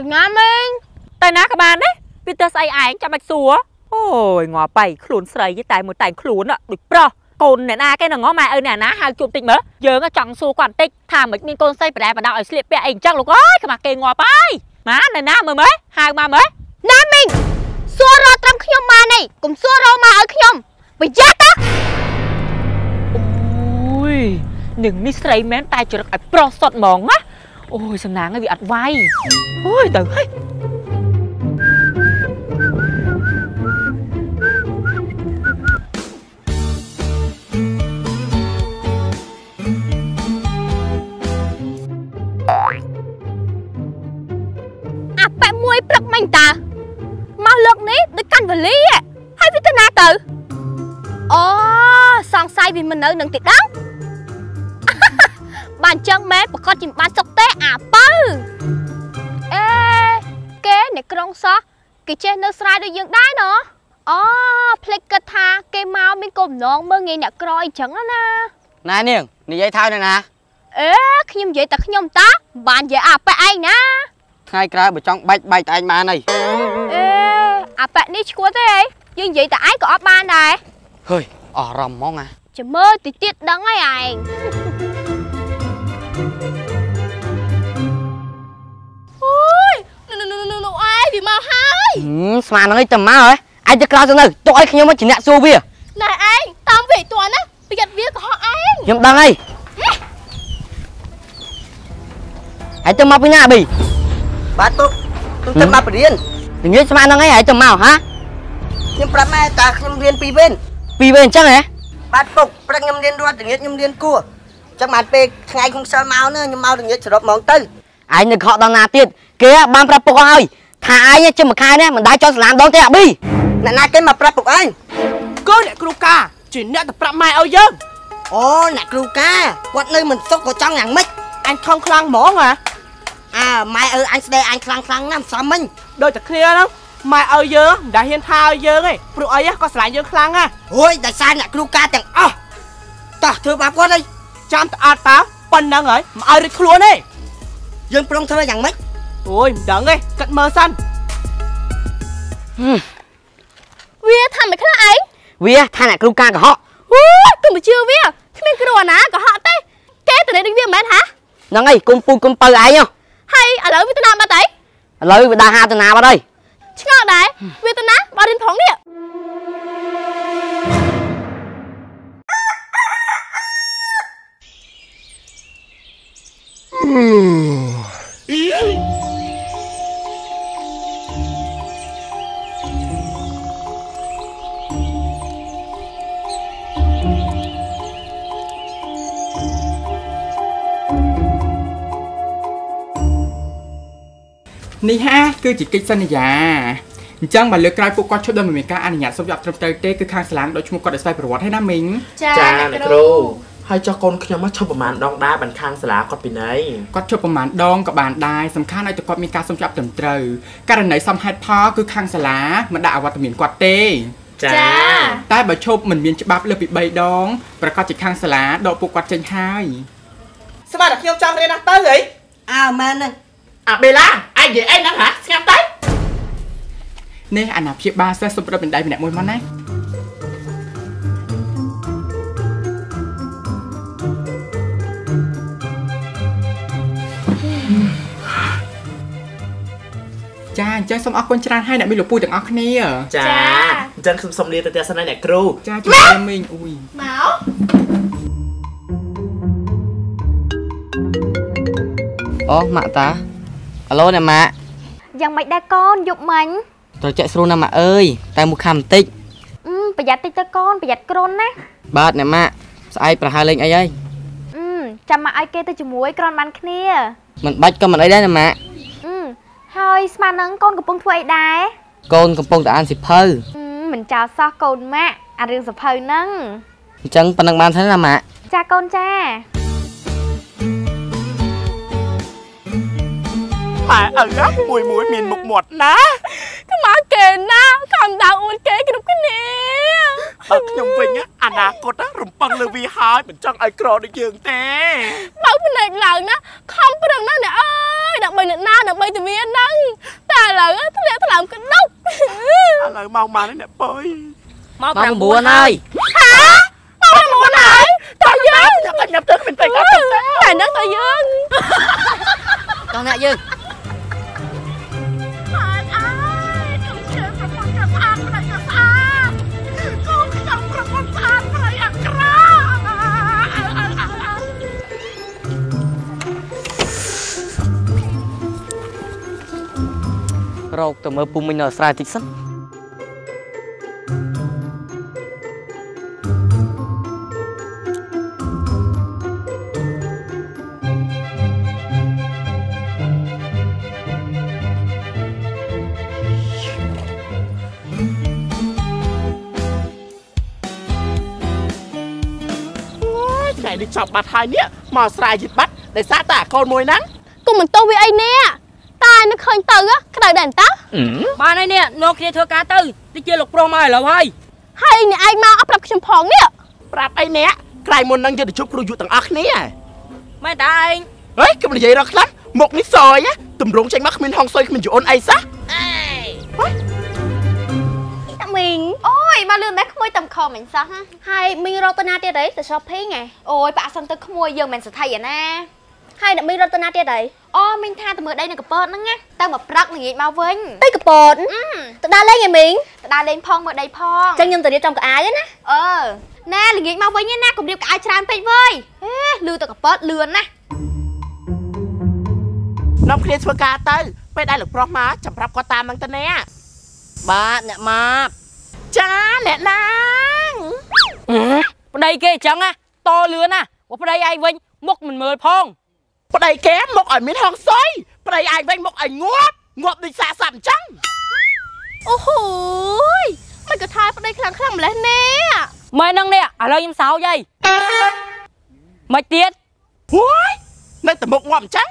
ពីណាមីងទៅណាក៏បានដែរវាទៅស្អីឯងចាំមិនសួរអូយងល់បៃខ្លួនស្រីតែមួយតែខ្លួនដូចប្រុសកូនអ្នកណាគេនឹងងម៉ែឪអ្នកណាហៅជួបតិចមើលយើងចង់សួរគាត់បន្តិចថាមិនមានកូនស្រីប្រដែប្រដៅឲ្យស្លៀកពាក់អីអញ្ចឹងលោកអើយខ្មាស់គេងល់បាយម៉ានៅណាមើលមើលហៅមកមើលណាមីងសួររកត្រឹមខ្ញុំម៉ានេះកុំសួររកម៉ាឲ្យខ្ញុំប្រយ័ត្នណាអូយនឹងនេះស្រីមែនតែចរិតឲ្យប្រុសសុតហ្មងណា អូយសំណាងឲ្យវាអត់វាយអូយទៅហើយអាប៉ែមួយព្រឹកមិញតើមកលើកនេះដូចកាន់វលីហ៎ហើយវាទៅណាទៅអូសង្ស័យវាមិននៅនឹងទីដឹងបានអញ្ចឹងមែនប្រកាសជាមិនបានសុកទេ អាបើអេគេអ្នកក្រុងសោះគេចេះនៅស្រែដូចយើងដែរណអូភ្លេចគិតថាគេមកមានគោលបំណងមើងងាយអ្នកក្រអីចឹងណាណែនាងនិយាយថើនៅណាអេខ្ញុំនិយាយតែខ្ញុំតាបាននិយាយអាប៉ែឯងណាថ្ងៃក្រោយបើចង់បាច់បាច់តែឯងបានហើយអេអាប៉ែនេះឈួតទេអីយើងនិយាយតែឯងក៏អត់បានដែរហើយអស់អារម្មណ៍ហ្មងអាចាំមើលតិចទៀតដឹងហើយឯង វាមកហើយហឹមស្មានហ្នឹងឯងទៅមកហ៎ឯងទៅក្រៅទៅនៅទុកឲ្យខ្ញុំមកជាអ្នកសួរវាណែឯងតាមវាតួណាប្រយ័ត្នវាកុហកឯងខ្ញុំដឹងហើយឯងទៅមកពីណាប៊ីបាទពុកខ្ញុំទៅមកបរៀននិយាយស្មានហ្នឹងឯងឯងទៅមកហាខ្ញុំប្រាប់ម៉ែតាខ្ញុំរៀនពីរវេនពីរវេអញ្ចឹងហ៎បាទពុកព្រឹកខ្ញុំរៀនរត់ល្ងាចខ្ញុំរៀនគួរអញ្ចឹងបានពេលថ្ងៃខ្ញុំសិលមកនេះខ្ញុំមកល្ងាចសរុបហ្មងទៅឯងនៅខកដល់ណាទៀតគេបានប្រាប់ពុកឲ្យ ថាឯងជិះមួយខែនេះមិនដែរចោលសាលាដងទេអាប៊ីអ្នកណាគេមកប្រាប់ពុកឯងកូនអ្នកគ្រូការជាអ្នកទៅប្រាប់ម៉ែឲ្យយើងអូអ្នកគ្រូការគាត់នៅមិនសុខក៏ចង់យ៉ាងម៉េចអញខំខ្លាំងហ្មងហ៎អើម៉ែអើអញស្ដីអញខ្លាំងខ្លាំងណាស់មិនសមមិញដូចតែគ្នាហ្នឹងម៉ែឲ្យយើងមិនដែលហ៊ានថាឲ្យយើងទេព្រោះអីក៏ស្រឡាញ់យើងខ្លាំងណាស់អូយដោយសារអ្នកគ្រូការទាំងអស់តោះធ្វើបាបគាត់ហើយចាំតអត់តើប៉ុណ្ណឹងហើយមិនឲ្យរិចខ្លួនទេយើងប្រុងធ្វើយ៉ាងម៉េច អូយមិនដឹងទេគិតមើលសិនវាថាមិនខ្លះឯងវាថាអ្នកគ្រូការកុហកអូយកុំទៅជឿវាគ្មានគ្រូអាណាកុហកទេគេទៅនេះដូចវាមិនមែនហាហ្នឹងឯងគុំពូជគុំពៅឯងហ៎ហើយឥឡូវវាទៅណាបាត់ហើយឥឡូវវាដើរហាតាណាបាត់ហើយឆ្ងល់ដែរវាទៅណាបើរៀនផងនេះ នេះហាគឺជាកិច្ចសន្យាអញ្ចឹងបើលើកក្រោយពួកគាត់ឈប់ដោយមិនមានការអនុញ្ញាតសុំយកត្រឹមត្រូវទេគឺខាងសាលាដកឈ្មោះគាត់ដោយស្វ័យប្រវត្តិហើយណាមីងចាចាអ្នកគ្រូហើយចុះកូនខ្ញុំមកឈប់ប្រហែលដងដែរបានខាងសាលាគាត់ពីណីគាត់ឈប់ប្រមាណដងក៏បានដែរសំខាន់ឲ្យតែគាត់មានការសុំចាប់ត្រឹមត្រូវករណីសំហេតុផលគឺខាងសាលាមិនដាក់អវត្តមានគាត់ទេចាតែបើឈប់មិនមានច្បាប់លើសពី3ដងប្រកាសជាខាងសាលាដកពួកគាត់ចេញហើយស្មានតែខ្ញុំចង់រៀនណាស់ទៅហីអើមែនហ្នឹងអាបេឡាឯង និយាយអីហ្នឹងហ៎ស្ងាត់ទៅនេះអាណាព្យាបាលសេះសុំប្រត់បណ្ដៃម្នាក់មួយមកណាចាអញ្ចឹងសូមអរគុណច្រើនហើយអ្នកមានលោកពូទាំងអស់គ្នា ចាអញ្ចឹងខ្ញុំសុំលាទៅផ្ទះសិនហើយអ្នកគ្រូចាជំរាបមីងអ៊ុយមកអូម៉ាក់តា អាឡូអ្នកម៉ាក់យ៉ាងមិនដែរកូនយប់មិញត្រជាក់ស្រួលណាស់ម៉ាក់អើយតែមួយខាំបន្តិចអឺប្រយ័ត្នតិចទៅកូនប្រយ័ត្នគ្រុនណាបាទអ្នកម៉ាក់ស្អែកប្រហែលលេងអីហើយអឺចាំមកឲ្យគេទៅជាមួយគ្រាន់បានគ្នាមិនបាច់ក៏មិនអីដែរអ្នកម៉ាក់អឺហើយស្មាននឹងកូនកំពុងធ្វើអីដែរកូនកំពុងតែអានសិភៅអឺមិនចោលសោះកូនម៉ាក់អារឿងសភៅហ្នឹងអញ្ចឹងប៉ុណ្ណឹងបានទេណាម៉ាក់ចាកូនចា ម៉ែឪណាមួយមួយមានមុខមាត់ណាខ្មៅគេណាខំដៅអួនគេគ្រប់គ្នាបើខ្ញុំវិញណាអនាគតណារំពឹងលើវាហើយមិនចង់ឲ្យក្រដូចយើងទេបើភ្នែកឡើងណាខំប្រឹងណាស់អ្នកអើយដើម្បីអ្នកណាដើម្បីតែវាហ្នឹងឡូវធ្លាក់ថ្លើមកណ្ដុកឥឡូវម៉ោងម៉ានហើយអ្នកបើយមកមក9 9ហើយមកហើយតើយើងចាំញ៉ាំទៅមិនទៅកាត់ទៅតែនឹងតើយើងចង់អ្នកយើង រកទៅមើលពុំមិញនៅស្រែតិចសិនថ្ងៃនេះចប់បាត់ហើយនេះមកស្រែយិតបាត់ដោយសារតែអាកូនមួយហ្នឹងគុំមិនទោសវាអីនេះ តែនឹកឃើញទៅក្តៅដែរតើបានហើយនេះនាំគ្នាធ្វើការទៅតិចជាលោកប្រុសមកឥឡូវហើយហើយអ្នកឯងមកអត់ប្រាប់ខ្ញុំផងនេះប្រាប់អីអ្នកក្រៃមុនហ្នឹងយើងទៅជួបគ្រូយុទាំងអស់គ្នាមែនតាឯងហេកុំនិយាយរកខ្លះមុខនេះសយណាតម្រងចេញមកគ្មានហងសុយគ្មានយូអូនអីសោះតាមីងអូយមកលឿនម៉េះក្មួយតំខំមិញសោះហើយមីងរកទៅណាទៀតអីទៅ shopping ហ៎អូយប៉ាសិនទៅក្មួយយើងមិនសថៃឯណា ហើយអ្នកមីងរកទៅណាទៀតអីអូមីងថាទៅមើលដីនៅកពតហ្នឹងណាទៅមកព្រឹកល្ងាចមកវិញដីកពតទៅដើរលេងឯមីងទៅដើរលេងផងមើលដីផងចឹងខ្ញុំទៅរៀបចំកៅអាយណាអឺណែល្ងាចមកវិញណាកុំរៀបកៅអាយច្រើនពេកវើយហេលឺទៅកពតលឿនណានាំគ្នាធ្វើការទៅពេលដែលលោកប្រុសមកចាំប្រាប់គាត់តាមហ្នឹងទៅអ្នកបាទអ្នកម៉ាប់ចាអ្នកណាងប្តីគេអញ្ចឹងណាតលឿនណាបើប្តីឯងវិញមុខមិនមើលផង ប្តីគេមកឲ្យមានហងសុយប្តីឯងវិញមកឲ្យងាប់ងាប់ដូចសាស័ព្ទអញ្ចឹងអូហូយមិនក៏ថាប្តីខ្លាំងខ្លាំងម្លេះណែមែនហ្នឹងនេះឥឡូវខ្ញុំសោចហើយមិនទៀតហួយនៅតែមុខងាប់អញ្ចឹង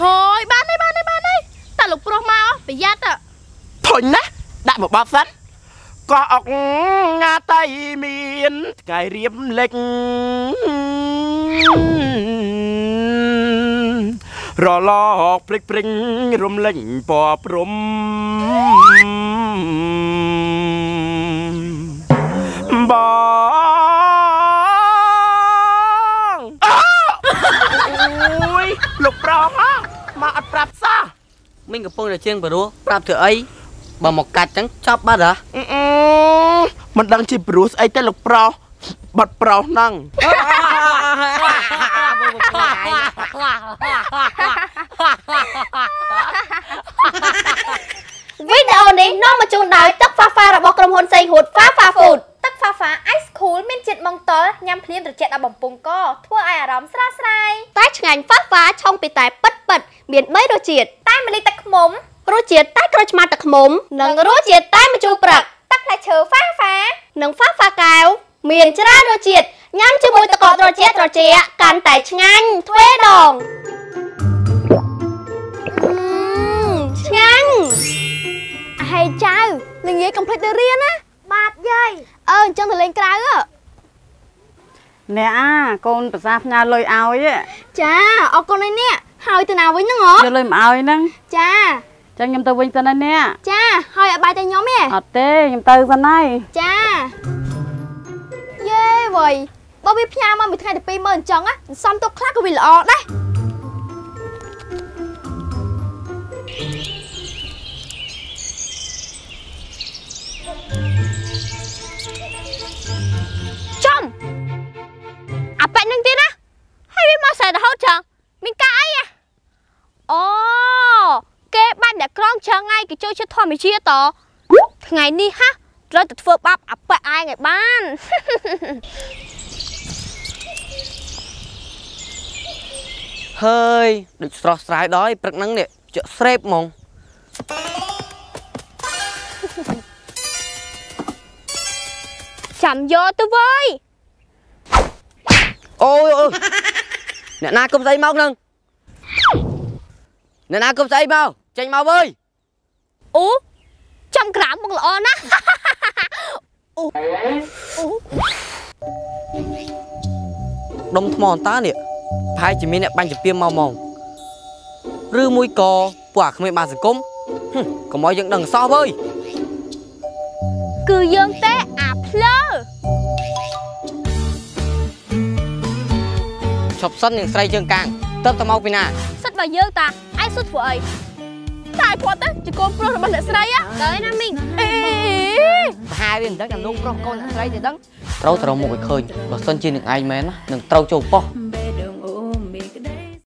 ហើយបានហើយបានហើយបានហើយតែលោកប្រុសមកប្រយ័ត្នធុញណាស់ដាក់មកបបសិនក៏អុកងាតៃមានថ្ងៃរៀមលេច រលកព្រិចព្រិញរំលេចពណ៌ព្រំបងអូយលោកប្រងមកអត់ប្រាប់សោះមិញកំពុងតែជាងបរោះប្រាប់ធ្វើអីបើមកកាច់ចឹងចប់បាត់ហ៎អឺអឺមិនដឹងជាព្រោះស្អីទេលោកប្រុសបាត់ប្រុសហ្នឹង វីដេអូនេះនាំមកជូនដោយទឹកហ្វាហ្វារបស់ក្រុមហ៊ុនសេងហួត Fafa Food ទឹកហ្វាហ្វា Ice Cool មានជាតិម៉ង់តុលញ៉ាំភ្លាមត្រជាក់ដល់បំពង់កធ្វើឲ្យអារម្មណ៍ស្រស់ស្រាយតែឆ្ងាញ់ Fafa ឆុងពីតែពិតពិតមាន3រសជាតិតែម្លិះទឹកឃ្មុំរសជាតិតែក្រូចឆ្មាទឹកឃ្មុំនិងរសជាតិតែម្ជូរព្រឹកទឹកផ្លែឈើ Fafa និង Fafa កែវមានច្រើនរសជាតិ ញ៉ាំជាមួយទឹកកកត្រជាក់ត្រជាក់កាន់តែឆ្ងាញ់ទ្វេដងអឺឆ្ងាញ់ហេចៅល្ងាចកុំភ្លេចទៅរៀនណាបាទយាយអឺអញ្ចឹងទៅលេងក្រៅហ៎អ្នកអាកូនប្រសាផ្ញើលុយឲ្យហ៎ចាអរគុណឯនេះហើយទៅណាវិញហ្នឹងហ៎យកលុយមកឲ្យហ្នឹងចាចឹងខ្ញុំទៅវិញសិនណាអ្នកចាហើយឲ្យបាយតែខ្ញុំទេអត់ទេខ្ញុំទៅសិនហើយចាយេវ៉ៃ បើវាផ្ញើមកមួយថ្ងៃទៅ20000អញ្ចឹងណាសំទុកខ្លះក៏វាល្អដែរចំអាប៉ែនឹងទៀតណាហើយវាមកសែរហូតចឹងមានការអីអាអូគេបាច់អ្នកក្រងចឹងហើយគេចូលចិត្តធម្មជាតិតថ្ងៃនេះហាត្រូវតែធ្វើបាបអាប៉ែឯងឲ្យបាន ហើយដូចស្រស់ស្រាយដល់ព្រឹកហ្នឹងនេះជក់ស្រេបហ្មងចាំយកទៅវើយអូយអូយអ្នកណាគុំស្អីមកហ្នឹងអ្នកណាគុំស្អីមកចេញមកវើយអូចាំក្រាមមកល្អណាស់ដុំថ្មអន្តើនេះប្រ ហែលជាមានអ្នកបាញ់ចំពីមកហ្មងឬមួយក៏ពួកអាគ្មានបានសង្គមកុំឲ្យយើងដឹងសោះអើយគឺយើងទេអាភ្លើឈប់សិននឹងស្រីជើងកាងទៅទៅមកពីណាសិតបើយើងតាឯងសុទ្ធធ្វើអីតែគាត់ទៅជាកូនប្រុសរបស់អ្នកស្រីហ៎ទៅណាមីងអេប្រហែលវាមិនដឹងតែលោកប្រុសកូនអ្នកស្រីទេដឹងត្រូវត្រូវមកឲ្យឃើញបើសិនជានឹងឯងមែនណានឹងត្រូវចូលប៉ុស្តិ៍